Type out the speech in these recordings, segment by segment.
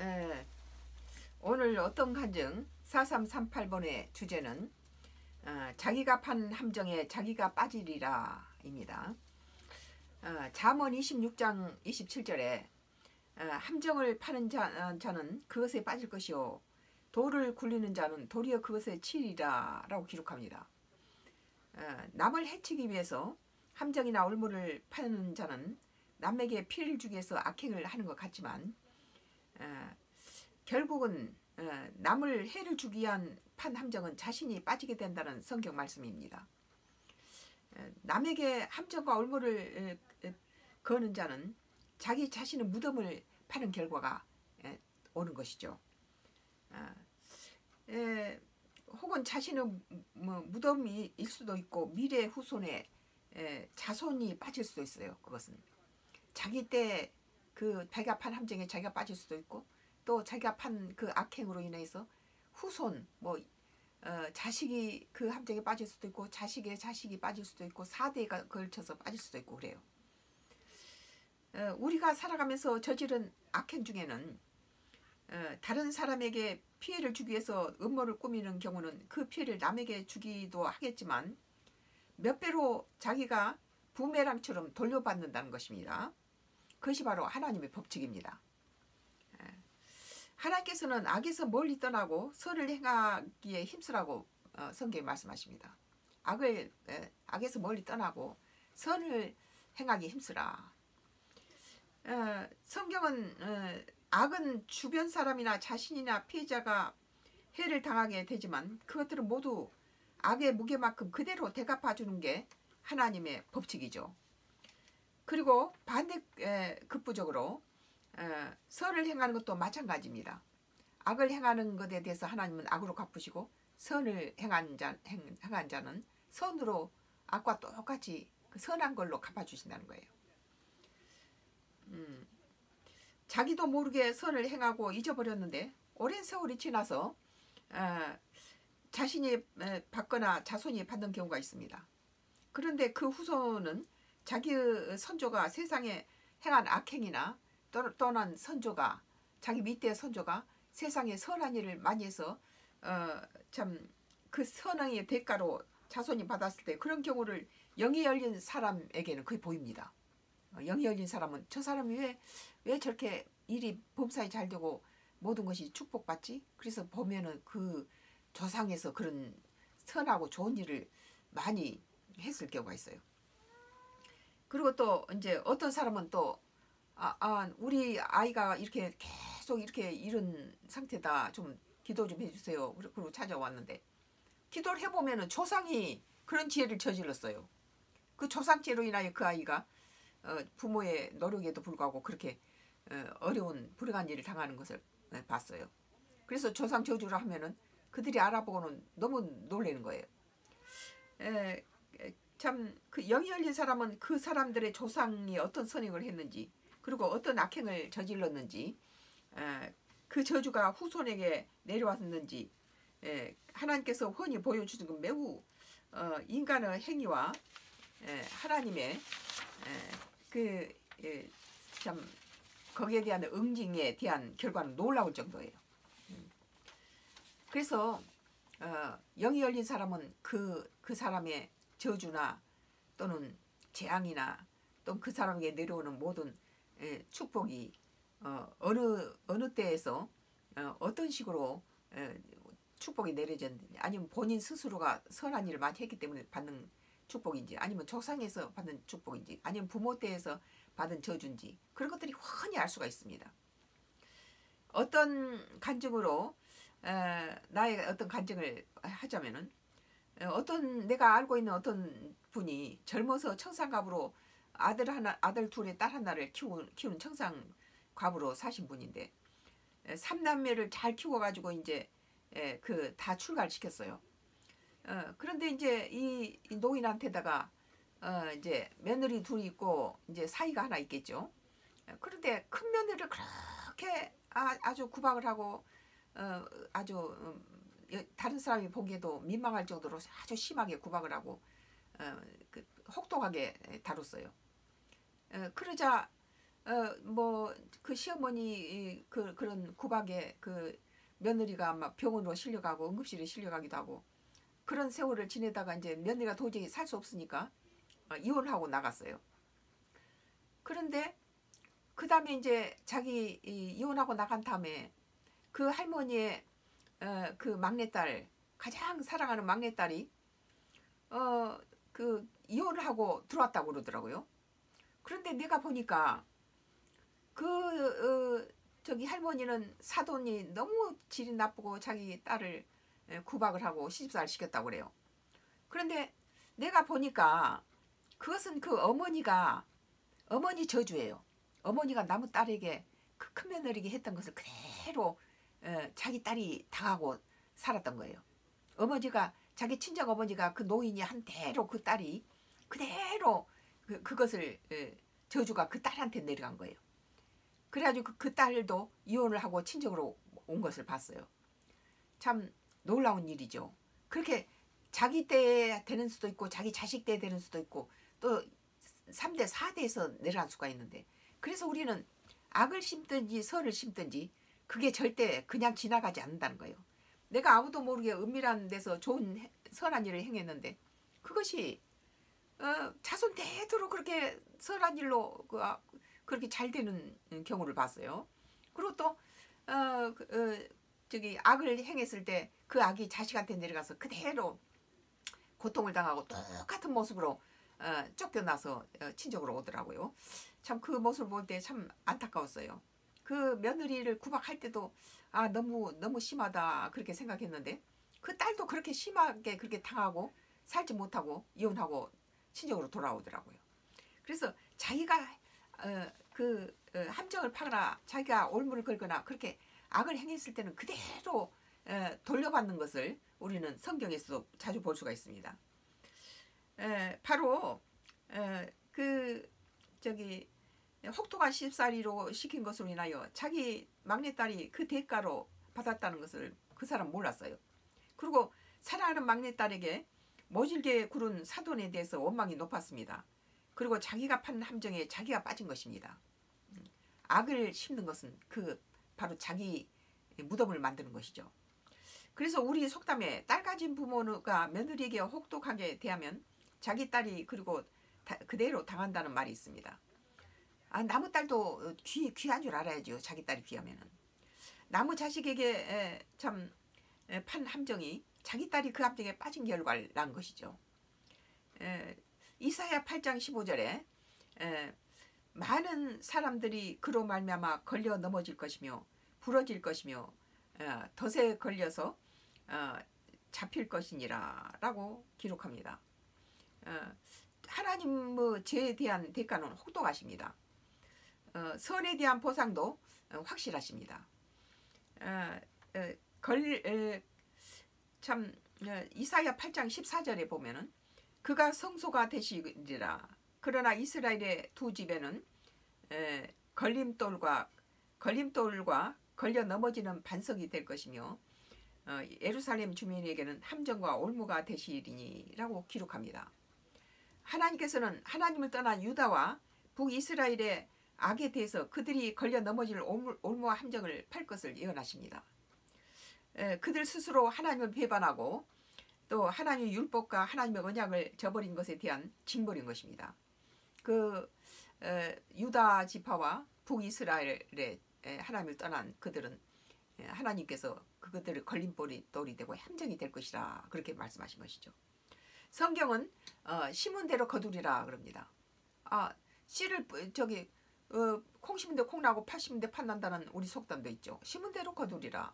에, 오늘 어떤 간증 4338번의 주제는 어, 자기가 판 함정에 자기가 빠지리라 입니다. 어, 잠언 26장 27절에 어, 함정을 파는 자, 어, 자는 그것에 빠질 것이요 돌을 굴리는 자는 도리어 그것에 치리라 라고 기록합니다. 어, 남을 해치기 위해서 함정이나 올무를 파는 자는 남에게 피해를 주기 위해서 악행을 하는 것 같지만 어, 결국은 어, 남을 해를 주기 위한 판 함정은 자신이 빠지게 된다는 성경 말씀입니다. 어, 남에게 함정과 올무를 거는 자는 자기 자신의 무덤을 파는 결과가 에, 오는 것이죠. 혹은 자신의 뭐, 무덤일 수도 있고 미래 후손의 에, 자손이 빠질 수도 있어요. 그것은 자기 때 그 자기가 판 함정에 자기가 빠질 수도 있고 또 자기가 판 그 악행으로 인해서 후손 뭐 어, 자식이 그 함정에 빠질 수도 있고 자식의 자식이 빠질 수도 있고 사대가 걸쳐서 빠질 수도 있고 그래요. 어, 우리가 살아가면서 저지른 악행 중에는 어, 다른 사람에게 피해를 주기 위해서 음모를 꾸미는 경우는 그 피해를 남에게 주기도 하겠지만 몇 배로 자기가 부메랑처럼 돌려받는다는 것입니다. 그것이 바로 하나님의 법칙입니다. 하나님께서는 악에서 멀리 떠나고 선을 행하기에 힘쓰라고 어, 성경에 말씀하십니다. 악을 에, 악에서 멀리 떠나고 선을 행하기 힘쓰라. 어, 성경은 어, 악은 주변 사람이나 자신이나 피해자가 해를 당하게 되지만 그것들은 모두 악의 무게만큼 그대로 대갚아 주는 게 하나님의 법칙이죠. 그리고 반대 에, 급부적으로 어, 선을 행하는 것도 마찬가지입니다. 악을 행하는 것에 대해서 하나님은 악으로 갚으시고 선을 행한, 자, 행, 행한 자는 선으로 악과 똑같이 그 선한 걸로 갚아주신다는 거예요. 음, 자기도 모르게 선을 행하고 잊어버렸는데 오랜 세월이 지나서 어, 자신이 받거나 자손이 받는 경우가 있습니다. 그런데 그 후손은 자기의 선조가 세상에 행한 악행이나 떠난 선조가 자기 밑에 선조가 세상에 선한 일을 많이 해서 어, 참 그 선행의 대가로 자손이 받았을 때 그런 경우를 영이 열린 사람에게는 그게 보입니다. 어, 영이 열린 사람은 저 사람이 왜, 왜 저렇게 일이 범사에 잘 되고 모든 것이 축복받지? 그래서 보면은 그 조상에서 그런 선하고 좋은 일을 많이 했을 경우가 있어요. 그리고 또 이제 어떤 사람은 또 아, 아, 우리 아이가 이렇게 계속 이렇게 이런 상태다. 좀 기도 좀 해주세요. 그리고 찾아왔는데 기도를 해보면 은 조상이 그런 지혜를 저질렀어요. 그 조상죄로 인하여 그 아이가 어, 부모의 노력에도 불구하고 그렇게 어, 어려운 불행한 일을 당하는 것을 어, 봤어요. 그래서 조상 저주를 하면은 그들이 알아보고는 너무 놀라는 거예요. 참 그 영이 열린 사람은 그 사람들의 조상이 어떤 선행을 했는지 그리고 어떤 악행을 저질렀는지 그 저주가 후손에게 내려왔는지 하나님께서 훤히 보여주는 건 매우 어, 인간의 행위와 하나님의 그참 거기에 대한 응징에 대한 결과는 놀라울 정도예요. 음. 그래서 어, 영이 열린 사람은 그, 그 사람의 저주나 또는 재앙이나 또그 사람에게 내려오는 모든 예, 축복이 어, 어느 어느 때에서 어, 어떤 식으로 에, 축복이 내려졌는지 아니면 본인 스스로가 선한 일을 많이 했기 때문에 받는 축복인지 아니면 조상에서 받는 축복인지 아니면 부모 때에서 받은 저주인지 그런 것들이 훤히 알 수가 있습니다. 어떤 간증으로 에, 나의 어떤 간증을 하자면은 어떤 내가 알고 있는 어떤 분이 젊어서 청산갑으로 아들 하나, 아들 둘에 딸 하나를 키우, 키우는 청상 과부로 사신 분인데 삼남매를 잘 키워가지고 이제 그 다 출가를 시켰어요. 어, 그런데 이제 이, 이 노인한테다가 어, 이제 며느리 둘이 있고 이제 사이가 하나 있겠죠. 그런데 큰 며느리를 그렇게 아, 주 구박을 하고 어, 아주 음, 다른 사람이 보기에도 민망할 정도로 아주 심하게 구박을 하고 어, 그 혹독하게 다뤘어요. 어, 그러자 어 뭐그 시어머니 그 그런 구박에 그 며느리가 막 병원으로 실려가고 응급실에 실려가기도 하고 그런 세월을 지내다가 이제 며느리가 도저히 살 수 없으니까 어, 이혼하고 나갔어요. 그런데 그 다음에 이제 자기 이혼하고 나간 다음에 그 할머니의 어, 그 막내딸 가장 사랑하는 막내딸이 어 그 이혼을 하고 들어왔다고 그러더라고요. 그런데 내가 보니까 그 어, 저기 할머니는 사돈이 너무 질이 나쁘고 자기 딸을 구박을 하고 시집살 시켰다고 그래요. 그런데 내가 보니까 그것은 그 어머니가 어머니 저주예요. 어머니가 나무 딸에게 그 큰 며느리게 했던 것을 그대로 어, 자기 딸이 당하고 살았던 거예요. 어머니가 자기 친정 어머니가 그 노인이 한 대로 그 딸이 그대로 그, 그것을 어, 저주가 그 딸한테 내려간 거예요. 그래가지고 그, 그 딸도 이혼을 하고 친정으로 온 것을 봤어요. 참 놀라운 일이죠. 그렇게 자기 때 되는 수도 있고 자기 자식 때 되는 수도 있고 또 3대 4대에서 내려간 수가 있는데 그래서 우리는 악을 심든지 선을 심든지 그게 절대 그냥 지나가지 않는다는 거예요. 내가 아무도 모르게 은밀한 데서 좋은 선한 일을 행했는데 그것이 어, 자손 대대로 그렇게 선한 일로 그, 아, 그렇게 잘 되는 경우를 봤어요. 그리고 또 어, 그, 어, 저기 악을 행했을 때 그 악이 자식한테 내려가서 그대로 고통을 당하고 똑같은 모습으로 어, 쫓겨나서 어, 친정으로 오더라고요. 참 그 모습을 볼 때 참 안타까웠어요. 그 며느리를 구박할 때도 아 너무 너무 심하다 그렇게 생각했는데 그 딸도 그렇게 심하게 그렇게 당하고 살지 못하고 이혼하고 친정으로 돌아오더라고요. 그래서 자기가 어, 그 어, 함정을 파거나 자기가 올무를 걸거나 그렇게 악을 행했을 때는 그대로 어, 돌려받는 것을 우리는 성경에서도 자주 볼 수가 있습니다. 바로 그 저기 혹독한 십살이로 시킨 것으로 인하여 자기 막내딸이 그 대가로 받았다는 것을 그 사람 몰랐어요. 그리고 사랑하는 막내딸에게 모질게 구른 사돈에 대해서 원망이 높았습니다. 그리고 자기가 판 함정에 자기가 빠진 것입니다. 음, 악을 심는 것은 그 바로 자기 무덤을 만드는 것이죠. 그래서 우리 속담에 딸 가진 부모가 며느리에게 혹독하게 대하면 자기 딸이 그리고 다, 그대로 당한다는 말이 있습니다. 아, 나무 딸도 귀, 귀한 줄 알아야죠. 자기 딸이 귀하면은. 나무 자식에게 참 판 함정이 자기 딸이 그 함정에 빠진 결과를 난 것이죠. 에, 이사야 8장 15절에 에, 많은 사람들이 그로 말미암아 걸려 넘어질 것이며 부러질 것이며 어, 덫에 걸려서 어, 잡힐 것이니라 라고 기록합니다. 어, 하나님의 죄에 대한 대가는 혹독하십니다. 어, 선에 대한 보상도 어, 확실하십니다. 어, 어, 걸, 참 이사야 8장 14절에 보면은 그가 성소가 되시리라. 그러나 이스라엘의 두 집에는 에, 걸림돌과 걸림돌과 걸려 넘어지는 반석이 될 것이며 어, 예루살렘 주민에게는 함정과 올무가 되시리니라고 기록합니다. 하나님께서는 하나님을 떠난 유다와 북이스라엘의 악에 대해서 그들이 걸려 넘어질 올무와 함정을 팔 것을 예언하십니다. 에, 그들 스스로 하나님을 배반하고 또 하나님의 율법과 하나님의 언약을 저버린 것에 대한 징벌인 것입니다. 그 에, 유다 지파와 북이스라엘의 하나님을 떠난 그들은 하나님께서 그것들을 걸림돌이 돌이 되고 함정이 될 것이라 그렇게 말씀하신 것이죠. 성경은 어, 심은 대로 거두리라 그럽니다. 아 씨를 저기 어, 콩 심은 데 콩 나고 팥 심은 데팥 난다는 우리 속담도 있죠. 심은 대로 거두리라.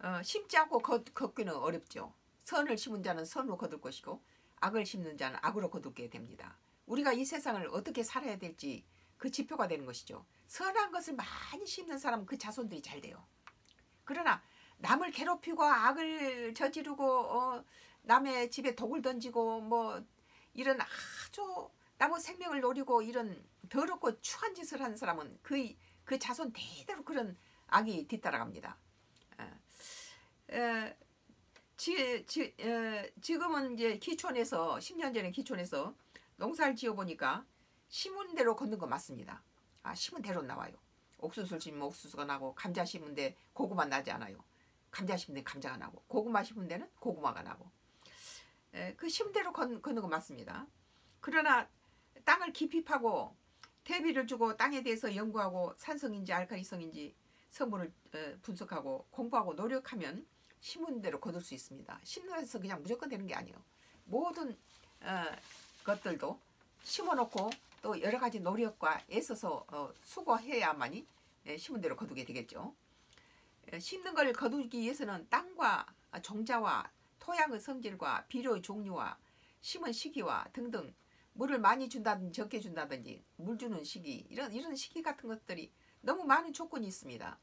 어, 심지 않고 거, 걷기는 어렵죠. 선을 심은 자는 선으로 거둘 것이고 악을 심는 자는 악으로 거두게 됩니다. 우리가 이 세상을 어떻게 살아야 될지 그 지표가 되는 것이죠. 선한 것을 많이 심는 사람은 그 자손들이 잘 돼요. 그러나 남을 괴롭히고 악을 저지르고 어, 남의 집에 독을 던지고 뭐 이런 아주 남의 생명을 노리고 이런 더럽고 추한 짓을 하는 사람은 그, 그 자손 대대로 그런 악이 뒤따라갑니다. 어, 어, 지, 지, 어, 지금은 이제 기촌에서 10년 전에 기촌에서 농사를 지어 보니까 심은 대로 걷는 거 맞습니다. 아, 심은 대로 나와요. 옥수수를 심으면 옥수수가 나고 감자 심은 데 고구마 나지 않아요. 감자 심은 데 감자가 나고 고구마 심은 데는 고구마가 나고 에, 그 심은 대로 건, 거는 거 맞습니다. 그러나 땅을 깊이 파고 대비를 주고 땅에 대해서 연구하고 산성인지 알카리성인지 성분을 어, 분석하고 공부하고 노력하면 심은 대로 거둘 수 있습니다. 심어서 그냥 무조건 되는 게 아니에요. 모든 어, 것들도 심어놓고 또 여러 가지 노력과 애써서 어, 수고해야만이 예, 심은 대로 거두게 되겠죠. 예, 심는 걸 거두기 위해서는 땅과 종자와 토양의 성질과 비료의 종류와 심은 시기와 등등 물을 많이 준다든지 적게 준다든지 물 주는 시기 이런 이런 시기 같은 것들이 너무 많은 조건이 있습니다.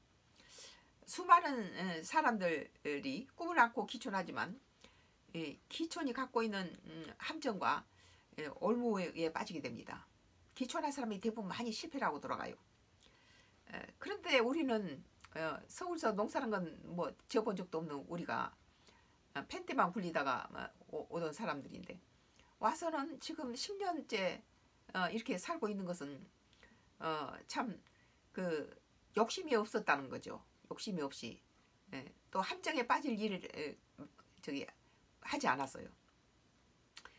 수많은 사람들이 꿈을 안고 기촌하지만 기촌이 갖고 있는 음, 함정과 올무에 빠지게 됩니다. 기촌한 사람이 대부분 많이 실패라고 돌아가요. 그런데 우리는 어, 서울서 농사란 건 뭐 지어본 적도 없는 우리가 어, 펜트만 굴리다가 오던 사람들인데 와서는 지금 10년째 어, 이렇게 살고 있는 것은 참그 욕심이 없었다는 거죠. 욕심이 없이 예, 또 함정에 빠질 일을 저기 하지 않았어요.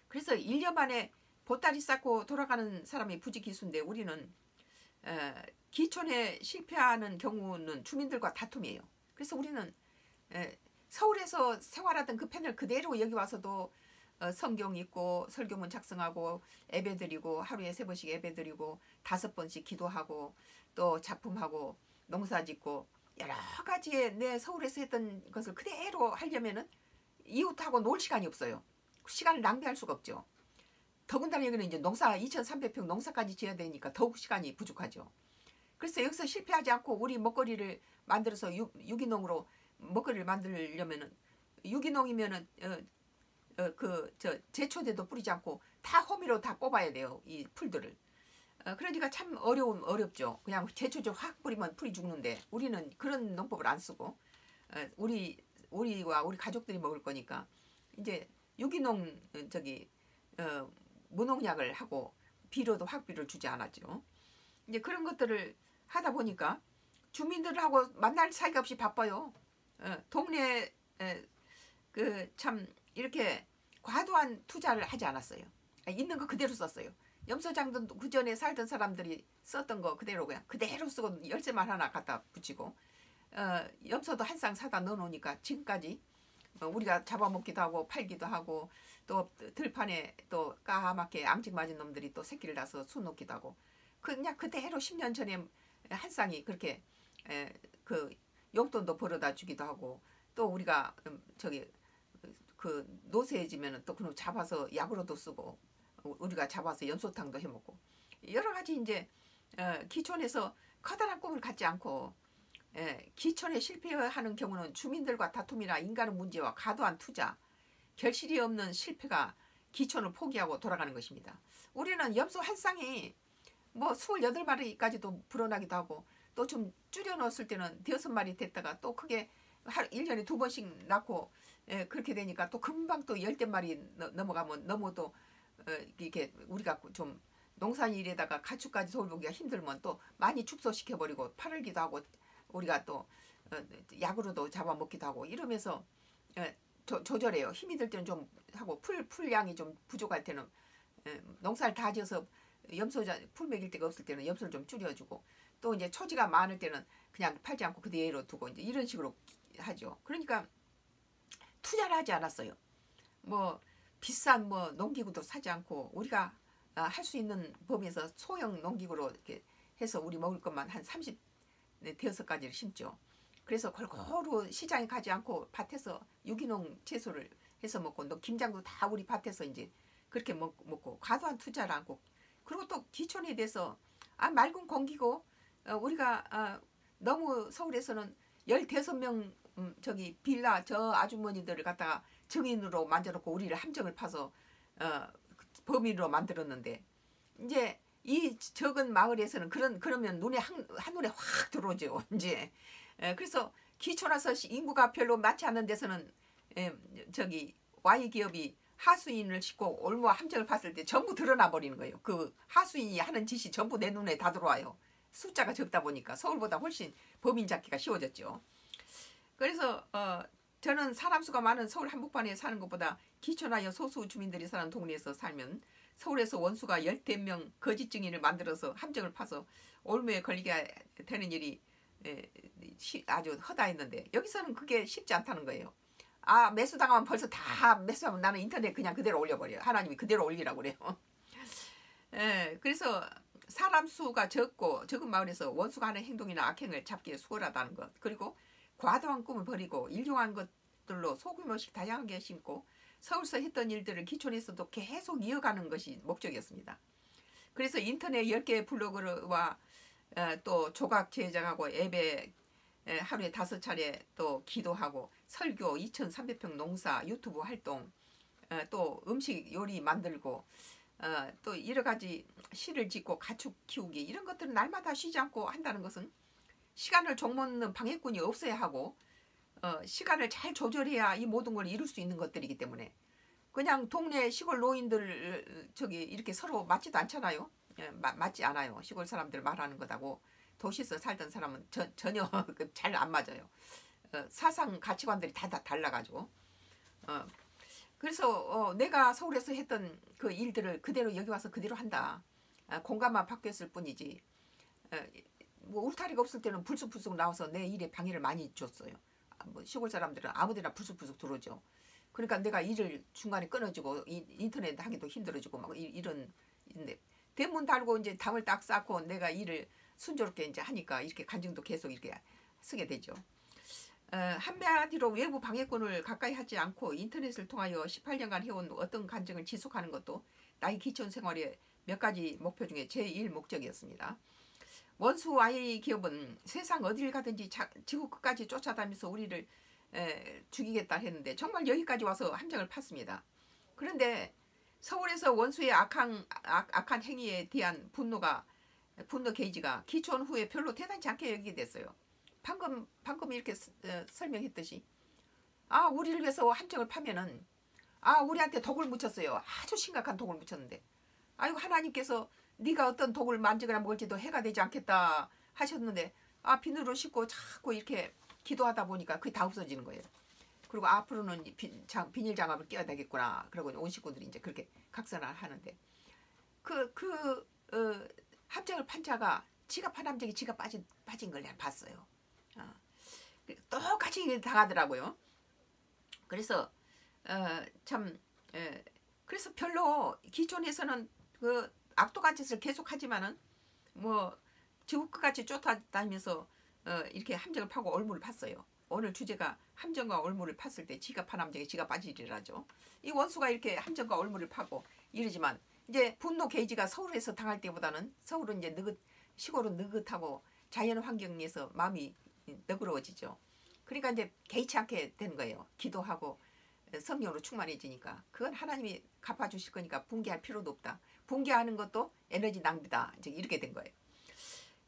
그래서 1년 만에 보따리 쌓고 돌아가는 사람이 부지기수인데 우리는 기촌에 실패하는 경우는 주민들과 다툼이에요. 그래서 우리는 서울에서 생활하던 그 펜을 그대로 여기 와서도 어, 성경 읽고 설교문 작성하고 예배드리고 하루에 세 번씩 예배드리고 다섯 번씩 기도하고 또 작품하고 농사짓고 여러 가지의 내 서울에서 했던 것을 그대로 하려면은 이웃하고 놀 시간이 없어요. 시간을 낭비할 수가 없죠. 더군다나 여기는 이제 농사 2,300평 농사까지 지어야 되니까 더욱 시간이 부족하죠. 그래서 여기서 실패하지 않고 우리 먹거리를 만들어서 유, 유기농으로 먹거리를 만들려면은 유기농이면은 어, 어, 그저 제초제도 뿌리지 않고 다 호미로 다 뽑아야 돼요 이 풀들을. 어, 그러니까 참 어려운 어렵죠. 그냥 제초제 확 뿌리면 풀이 죽는데 우리는 그런 농법을 안 쓰고 어, 우리 우리와 우리 가족들이 먹을 거니까 이제 유기농 어, 저기 어, 무농약을 하고 비료도 확비를 주지 않았죠. 이제 그런 것들을 하다 보니까 주민들하고 만날 사이가 없이 바빠요. 어, 동네 그 참 이렇게 과도한 투자를 하지 않았어요. 아, 있는 거 그대로 썼어요. 염소장도 그 전에 살던 사람들이 썼던 거 그대로 그냥 그대로 쓰고 열쇠만 하나 갖다 붙이고 어, 염소도 한 쌍 사다 넣어놓으니까 지금까지 어, 우리가 잡아먹기도 하고 팔기도 하고 또 들판에 또 까맣게 앙증 맞은 놈들이 또 새끼를 낳아서 수 놓기도 하고 그냥 그대로 10년 전에 한 쌍이 그렇게 에, 그 용돈도 벌어다 주기도 하고 또 우리가 음, 저기 그 노쇠해지면은 또 그놈 잡아서 약으로도 쓰고 우리가 잡아서 연소탕도 해먹고 여러 가지 이제 어, 기촌에서 커다란 꿈을 갖지 않고 예, 기촌에 실패하는 경우는 주민들과 다툼이나 인간의 문제와 과도한 투자, 결실이 없는 실패가 기촌을 포기하고 돌아가는 것입니다. 우리는 염소 한 쌍이 뭐 28마리까지도 불어나기도 하고 또 좀 줄여 넣었을 때는 대여섯 마리 됐다가 또 크게 1년에 두 번씩 낳고 예, 그렇게 되니까 또 금방 또 열댓 마리 넘어가면 너무도 어, 이렇게 우리가 좀 농산일에다가 가축까지 돌보기가 힘들면 또 많이 축소시켜버리고 팔을기도 하고 우리가 또 어, 약으로도 잡아먹기도 하고 이러면서 어, 조, 조절해요. 힘이 들 때는 좀 하고 풀 풀량이 좀 부족할 때는 어, 농사를 다 지어서 염소자 풀 먹일 데가 없을 때는 염소를 좀 줄여주고 또 이제 초지가 많을 때는 그냥 팔지 않고 그대로 두고 이제 이런 식으로 하죠. 그러니까 투자를 하지 않았어요. 뭐 비싼 뭐 농기구도 사지 않고 우리가 할 수 있는 범위에서 소형 농기구로 이렇게 해서 우리 먹을 것만 한 30, 대여섯 가지를 심죠. 그래서 골고루 시장에 가지 않고 밭에서 유기농 채소를 해서 먹고 또 김장도 다 우리 밭에서 이제 그렇게 먹, 고 과도한 투자를 않고 그리고 또 기촌에 대해서 아 맑은 공기고 어, 우리가 아, 너무 서울에서는 열대섯 명 음, 저기 빌라 저 아주머니들을 갖다가 정인으로 만져놓고 우리를 함정을 파서 어, 범인으로 만들었는데 이제 이 적은 마을에서는 그런 그러면 눈에 한, 한눈에 확 들어오죠. 이제 에, 그래서 기초라서 인구가 별로 많지 않은 데서는 에, 저기 Y 기업이 하수인을 싣고 올무 함정을 봤을 때 전부 드러나 버리는 거예요. 그 하수인이 하는 짓이 전부 내 눈에 다 들어와요. 숫자가 적다 보니까 서울보다 훨씬 범인 잡기가 쉬워졌죠. 그래서 어, 저는 사람 수가 많은 서울 한복판에 사는 것보다 기초나 여 소수 주민들이 사는 동네에서 살면 서울에서 원수가 열댓 명 거짓 증인을 만들어서 함정을 파서 올무에 걸리게 되는 일이 에, 시, 아주 허다했는데 여기서는 그게 쉽지 않다는 거예요. 아 매수 당하면 벌써 다 매수하면 나는 인터넷 그냥 그대로 올려버려요. 하나님이 그대로 올리라고 그래요. 예, 그래서 사람 수가 적고 적은 마을에서 원수가 하는 행동이나 악행을 잡기 수월하다는 것 그리고 과도한 꿈을 버리고 일용한 것들로 소규모씩 다양하게 심고 서울서 했던 일들을 기촌에서도 계속 이어가는 것이 목적이었습니다. 그래서 인터넷 10개의 블로그와 어, 또 조각 제작하고 앱에 하루에 다섯 차례 또 기도하고 설교 2,300평 농사 유튜브 활동 어, 또 음식 요리 만들고 어, 또 여러 가지 시를 짓고 가축 키우기 이런 것들은 날마다 쉬지 않고 한다는 것은 시간을 종먹는 방해꾼이 없어야 하고 어, 시간을 잘 조절해야 이 모든 걸 이룰 수 있는 것들이기 때문에 그냥 동네 시골 노인들 저기 이렇게 서로 맞지도 않잖아요. 예, 마, 맞지 않아요. 시골 사람들 말하는 것하고 도시에서 살던 사람은 저, 전혀 그 잘안 맞아요. 어, 사상 가치관들이 다, 다 달라가지고 어, 그래서 어, 내가 서울에서 했던 그 일들을 그대로 여기 와서 그대로 한다. 아, 공간만 바뀌었을 뿐이지. 어, 뭐 울타리가 없을 때는 불쑥불쑥 나와서 내 일에 방해를 많이 줬어요. 아, 뭐 시골 사람들은 아무데나 불쑥불쑥 들어오죠. 그러니까 내가 일을 중간에 끊어주고 인터넷 하기도 힘들어지고 막 이 런 인데 대문 달고 이제 담을 딱 쌓고 내가 일을 순조롭게 이제 하니까 이렇게 간증도 계속 이렇게 쓰게 되죠. 어, 한마디로 외부 방해권을 가까이 하지 않고 인터넷을 통하여 18년간 해온 어떤 간증을 지속하는 것도 나의 기촌 생활의 몇 가지 목표 중에 제1 목적이었습니다. 원수 아이 기업은 세상 어딜 가든지 자, 지구 끝까지 쫓아다니면서 우리를 에, 죽이겠다 했는데 정말 여기까지 와서 함정을 팠습니다. 그런데 서울에서 원수의 악한, 악, 악한 행위에 대한 분노가 분노 게이지가 기촌 후에 별로 대단치 않게 여기게 됐어요. 방금 방금 이렇게 어, 설명했듯이 아 우리를 위해서 함정을 파면은 아 우리한테 독을 묻혔어요. 아주 심각한 독을 묻혔는데 아이고 하나님께서 네가 어떤 독을 만지거나 먹을지도 해가 되지 않겠다 하셨는데 아 비누를 씻고 자꾸 이렇게 기도하다 보니까 그게 다 없어지는 거예요. 그리고 앞으로는 비, 장, 비닐 장갑을 끼워야 되겠구나. 그러고 온 식구들이 이제 그렇게 각선을 하는데 그, 그, 어, 함정을 판 자가 지가 판 함정이 지가 빠진, 빠진 걸 내가 봤어요. 어. 똑같이 당하더라고요. 그래서, 어, 참, 에, 그래서 별로 기존에서는 그 악독한 짓을 계속 하지만은 뭐 지구 끝까지 쫓아다니면서 어, 이렇게 함정을 파고 얼물을 팠어요. 오늘 주제가 함정과 얼물을 팠을 때 지가 판 함정에 지가 빠지리라죠. 이 원수가 이렇게 함정과 얼물을 파고 이러지만 이제 분노 게이지가 서울에서 당할 때보다는 서울은 이제 느긋 시골은 느긋하고 자연 환경에서 마음이 너그러워지죠. 그러니까 이제 개의치 않게 된 거예요. 기도하고 성령으로 충만해지니까 그건 하나님이 갚아주실 거니까 붕괴할 필요도 없다. 붕괴하는 것도 에너지 낭비다. 이제 이렇게 된 거예요.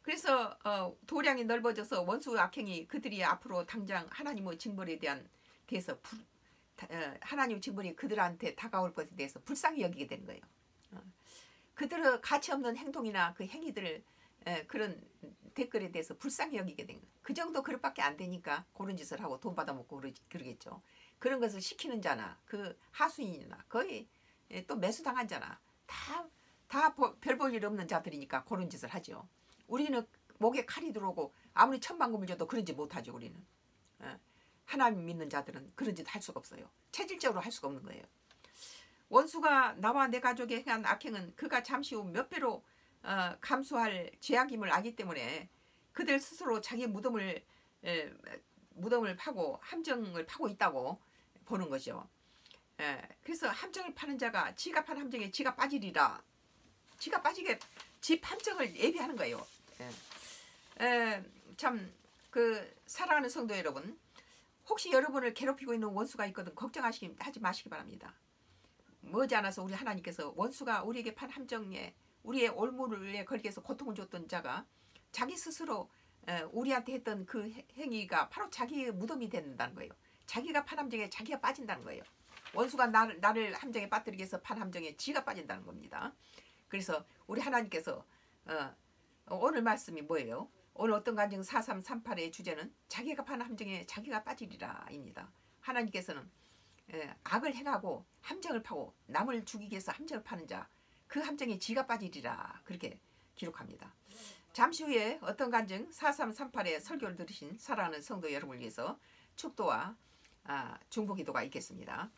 그래서 어, 도량이 넓어져서 원수 악행이 그들이 앞으로 당장 하나님의 징벌에 대한 대해서 불, 어, 하나님 징벌이 그들한테 다가올 것에 대해서 불쌍히 여기게 된 거예요. 어. 그들의 가치 없는 행동이나 그 행위들을 에, 그런 댓글에 대해서 불쌍히 여기게 된 거예요. 그 정도 그릇밖에 안 되니까 그런 짓을 하고 돈 받아먹고 그러, 그러겠죠. 그런 것을 시키는 자나 그 하수인이나 거의 에, 또 매수당한 자나 다 다 별 볼 일 없는 자들이니까 그런 짓을 하죠. 우리는 목에 칼이 들어오고 아무리 천만금을 줘도 그런 짓 못하죠 우리는. 어. 하나님 믿는 자들은 그런 짓 할 수가 없어요. 체질적으로 할 수가 없는 거예요. 원수가 나와 내 가족에 행한 악행은 그가 잠시 후 몇 배로 어, 감수할 죄악임을 알기 때문에 그들 스스로 자기 무덤을 에, 무덤을 파고 함정을 파고 있다고 보는 거죠. 에, 그래서 함정을 파는 자가 지가 판 함정에 지가 빠지리라. 지가 빠지게 집 함정을 예비하는 거예요. 예. 참그 사랑하는 성도 여러분 혹시 여러분을 괴롭히고 있는 원수가 있거든 걱정하지 하지 마시기 바랍니다. 머지않아서 우리 하나님께서 원수가 우리에게 판 함정에 우리의 올무에 걸게서 고통을 줬던 자가 자기 스스로 우리한테 했던 그 행위가 바로 자기의 무덤이 된다는 거예요. 자기가 판 함정에 자기가 빠진다는 거예요. 원수가 나를, 나를 함정에 빠뜨리기 위해서 판 함정에 지가 빠진다는 겁니다. 그래서 우리 하나님께서 어, 어, 오늘 말씀이 뭐예요? 오늘 어떤 간증 4338의 주제는 자기가 판 함정에 자기가 빠지리라입니다. 하나님께서는 예, 악을 행하고 함정을 파고 남을 죽이기 위해서 함정을 파는 자 그 함정에 지가 빠지리라 그렇게 기록합니다. 잠시 후에 어떤 간증 4338의 설교를 들으신 사랑하는 성도 여러분을 위해서 축도와 아, 중보기도가 있겠습니다.